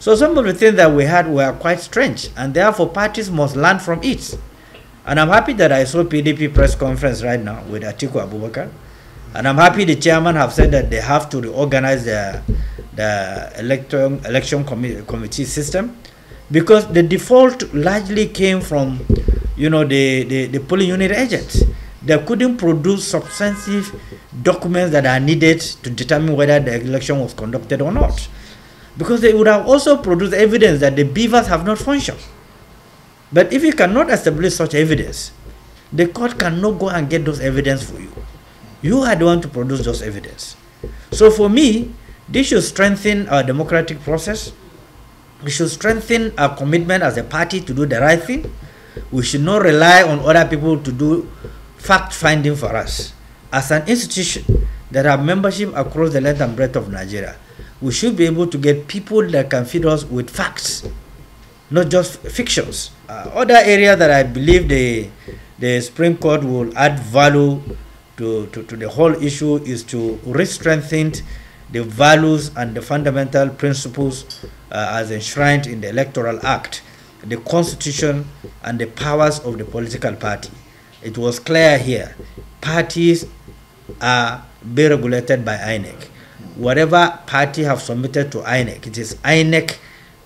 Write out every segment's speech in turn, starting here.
So some of the things that we had were quite strange, and therefore parties must learn from it. And I'm happy that I saw PDP press conference right now with Atiku Abubakar, and I'm happy the chairman have said that they have to reorganize the the election election commi- committee system, because the default largely came from, you know, the the, the polling unit agents. They couldn't produce substantive documents that are needed to determine whether the election was conducted or not because they would have also produced evidence that the BVAS have not functioned. But if you cannot establish such evidence, the court cannot go and get those evidence for you. You are the one to produce those evidence. So for me, this should strengthen our democratic process. We should strengthen our commitment as a party to do the right thing. We should not rely on other people to do fact finding for us. As an institution that have membership across the length and breadth of Nigeria, we should be able to get people that can feed us with facts, not just fictions. Uh, other area that I believe the the Supreme Court will add value to, to, to the whole issue is to re-strengthen the values and the fundamental principles uh, as enshrined in the Electoral Act, the Constitution, and the powers of the political party. It was clear here, parties are be regulated by INEC whatever party have submitted to INEC, it is INEC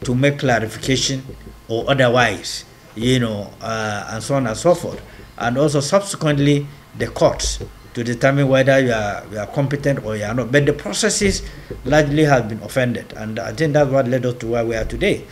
to make clarification or otherwise, you know, uh, and so on and so forth. And also subsequently, the courts to determine whether you are, you are competent or you are not. But the processes largely have been offended. And I think that's what led us to where we are today.